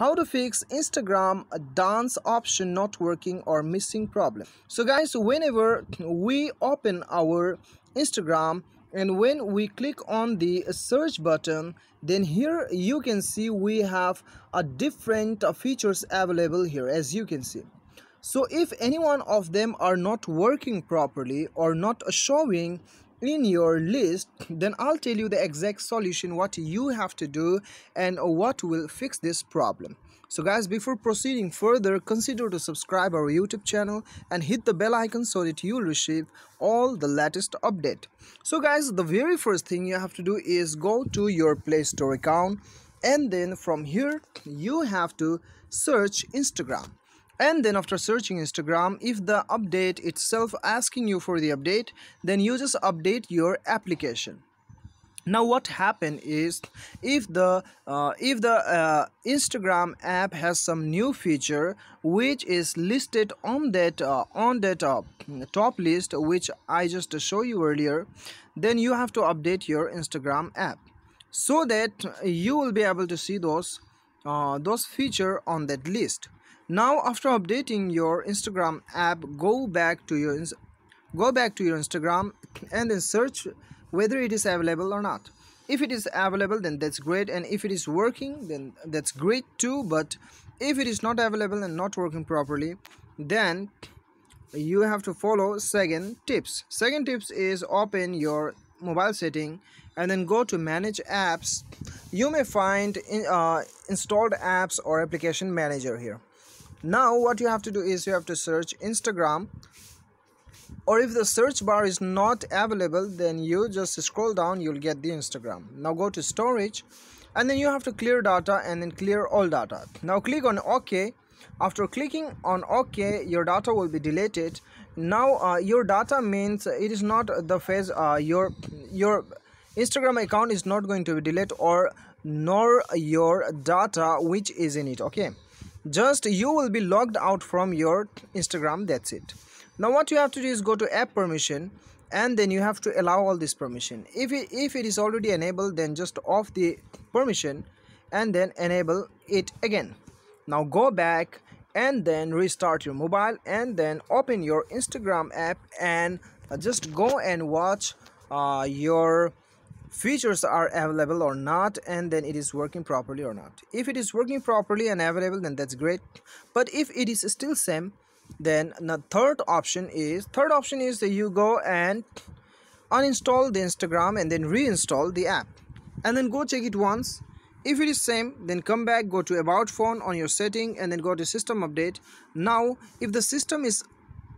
how to fix instagram dance option not working or missing problem. So guys whenever we open our instagram and when we click on the search button then here you can see we have a different features available here as you can see. So if any one of them are not working properly or not showing in your list then i'll tell you the exact solution what you have to do and what will fix this problem. So guys before proceeding further consider to subscribe our youtube channel and hit the bell icon so that you'll receive all the latest update. So guys the very first thing you have to do is go to your play store account and then from here you have to search instagram and then after searching instagram if the update itself asking you for the update then you just update your application. Now what happened is if the uh, if the uh, instagram app has some new feature which is listed on that uh, on that uh, top list which i just show you earlier then you have to update your instagram app. So that you will be able to see those uh, those feature on that list. Now after updating your instagram app go back to your go back to your instagram and then search whether it is available or not. If it is available then that's great and if it is working then that's great too but if it is not available and not working properly then you have to follow second tips. Second tips is open your mobile setting and then go to manage apps you may find in, uh, installed apps or application manager here. Now what you have to do is you have to search instagram or if the search bar is not available then you just scroll down you'll get the instagram. Now go to storage and then you have to clear data and then clear all data. Now click on ok. After clicking on ok your data will be deleted. Now uh, your data means it is not the phase uh, your your instagram account is not going to be deleted or nor your data which is in it okay? Just you will be logged out from your instagram that's it. Now what you have to do is go to app permission and then you have to allow all this permission. If it, if it is already enabled then just off the permission and then enable it again. Now go back and then restart your mobile and then open your instagram app and just go and watch uh, your features are available or not and then it is working properly or not. If it is working properly and available then that's great. But if it is still same then the third option is third option is that you go and uninstall the instagram and then reinstall the app. And then go check it once. If it is same then come back go to about phone on your setting and then go to system update. Now if the system is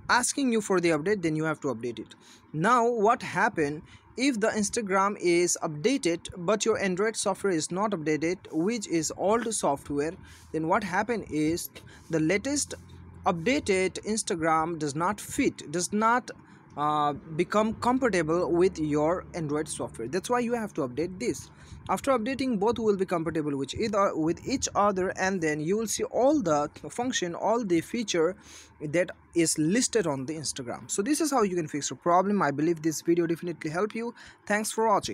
asking you for the update then you have to update it. Now what happened if the instagram is updated but your android software is not updated which is old software then what happened is the latest updated instagram does not fit does not uh, become compatible with your android software. That's why you have to update this. After updating both will be compatible with either with each other and then you will see all the function all the feature that is listed on the instagram. So this is how you can fix your problem. I believe this video definitely help you. Thanks for watching